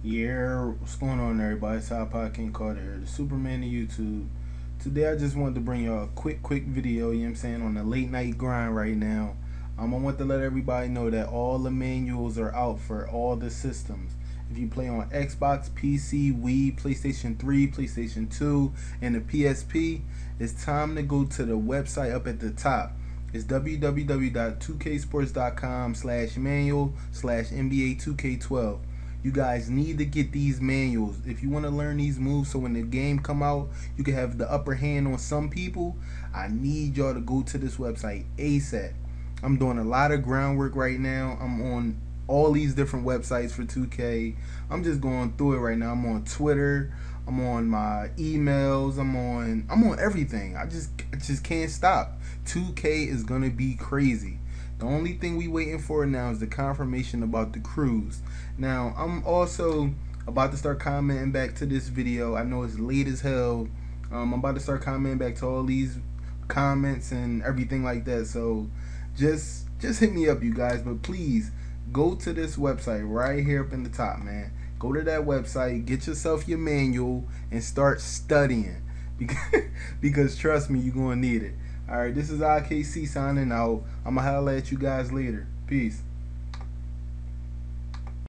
Yeah, what's going on, everybody? It's iPod King Carter here, the Superman of YouTube. Today, I just wanted to bring y'all a quick, quick video, you know what I'm saying, on the late night grind right now. Um, I want to let everybody know that all the manuals are out for all the systems. If you play on Xbox, PC, Wii, PlayStation 3, PlayStation 2, and the PSP, it's time to go to the website up at the top. It's www.2ksports.com slash manual slash NBA 2K12 you guys need to get these manuals. If you want to learn these moves so when the game come out you can have the upper hand on some people i need y'all to go to this website asap i'm doing a lot of groundwork right now. I'm on all these different websites for 2k i'm just going through it right now. I'm on twitter. I'm on my emails. I'm on i'm on everything. I just I just can't stop. 2k is gonna be crazy the only thing we waiting for now is the confirmation about the cruise. Now, I'm also about to start commenting back to this video. I know it's late as hell. Um, I'm about to start commenting back to all these comments and everything like that. So just just hit me up, you guys. But please go to this website right here up in the top, man. Go to that website, get yourself your manual, and start studying. Because, because trust me, you're going to need it. All right, this is IKC signing out. I'm going to holler at you guys later. Peace.